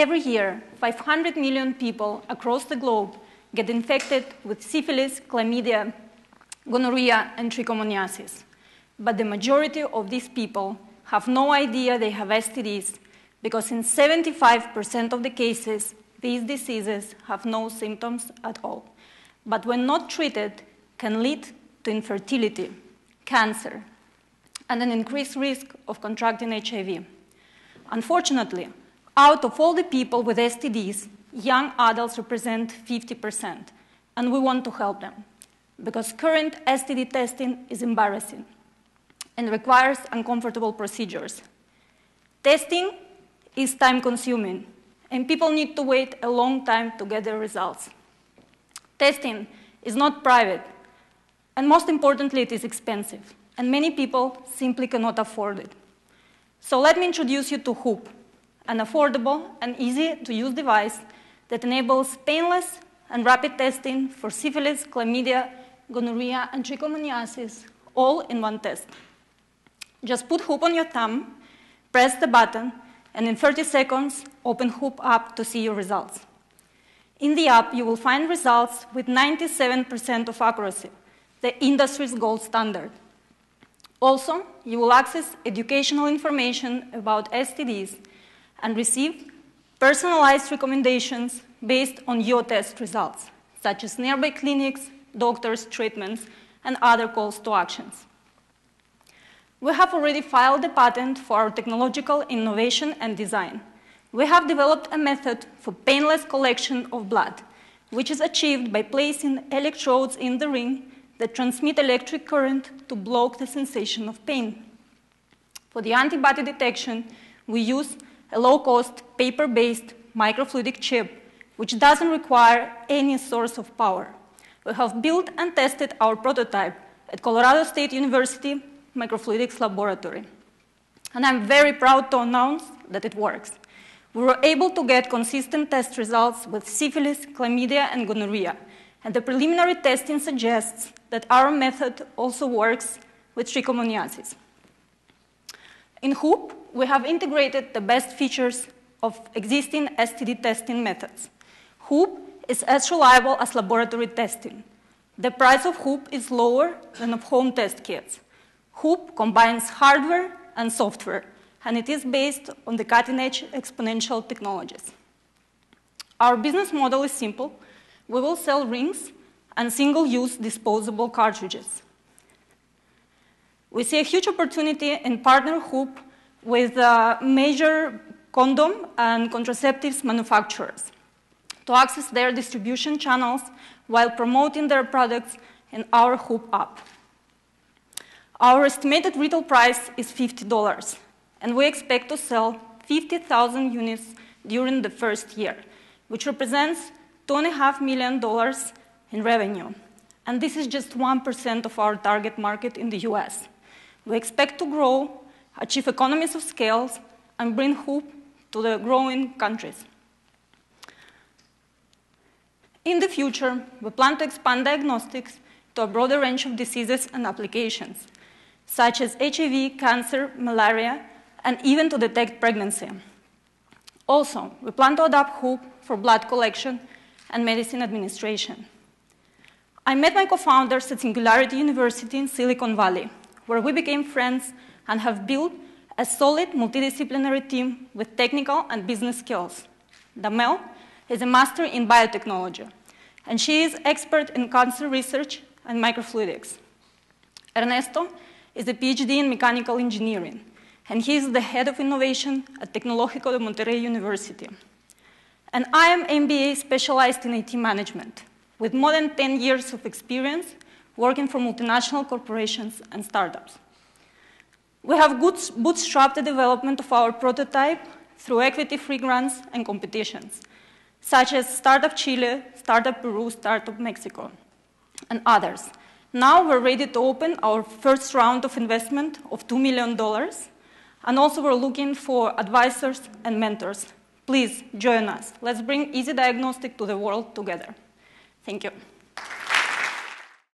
Every year, 500 million people across the globe get infected with syphilis, chlamydia, gonorrhea, and trichomoniasis. But the majority of these people have no idea they have STDs because in 75% of the cases, these diseases have no symptoms at all. But when not treated, can lead to infertility, cancer, and an increased risk of contracting HIV. Unfortunately, out of all the people with STDs, young adults represent 50%, and we want to help them because current STD testing is embarrassing and requires uncomfortable procedures. Testing is time consuming, and people need to wait a long time to get their results. Testing is not private, and most importantly, it is expensive, and many people simply cannot afford it. So let me introduce you to Hoope, an affordable and easy to use device that enables painless and rapid testing for syphilis, chlamydia, gonorrhea, and trichomoniasis, all in one test. Just put Hoope on your thumb, press the button, and in 30 seconds, open Hoope app to see your results. In the app, you will find results with 97% of accuracy, the industry's gold standard. Also, you will access educational information about STDs and receive personalized recommendations based on your test results, such as nearby clinics, doctors, treatments, and other calls to actions. We have already filed a patent for our technological innovation and design. We have developed a method for painless collection of blood, which is achieved by placing electrodes in the ring that transmit electric current to block the sensation of pain. For the antibody detection, we use a low-cost, paper-based microfluidic chip, which doesn't require any source of power. We have built and tested our prototype at Colorado State University Microfluidics Laboratory. And I'm very proud to announce that it works. We were able to get consistent test results with syphilis, chlamydia, and gonorrhea. And the preliminary testing suggests that our method also works with trichomoniasis. In Hoope, we have integrated the best features of existing STD testing methods. Hoope is as reliable as laboratory testing. The price of Hoope is lower than of home test kits. Hoope combines hardware and software, and it is based on the cutting-edge exponential technologies. Our business model is simple. We will sell rings and single-use disposable cartridges. We see a huge opportunity in partner Hoope with uh, major condom and contraceptives manufacturers to access their distribution channels while promoting their products in our Hoope app. Our estimated retail price is $50, and we expect to sell 50,000 units during the first year, which represents $2.5 million in revenue. And this is just 1% of our target market in the US. We expect to grow, achieve economies of scale, and bring hope to the growing countries. In the future, we plan to expand diagnostics to a broader range of diseases and applications such as HIV, cancer, malaria, and even to detect pregnancy. Also, we plan to adopt Hoope for blood collection and medicine administration. I met my co-founders at Singularity University in Silicon Valley, where we became friends and have built a solid multidisciplinary team with technical and business skills. Damel is a master in biotechnology, and she is expert in cancer research and microfluidics. Ernesto is a PhD in mechanical engineering, and he is the head of innovation at Tecnológico de Monterrey University. And I am MBA specialized in IT management, with more than 10 years of experience working for multinational corporations and startups. We have bootstrapped the development of our prototype through equity-free grants and competitions, such as Startup Chile, Startup Peru, Startup Mexico, and others, now we're ready to open our first round of investment of $2 million. And also we're looking for advisors and mentors. Please join us. Let's bring easy diagnostic to the world together. Thank you.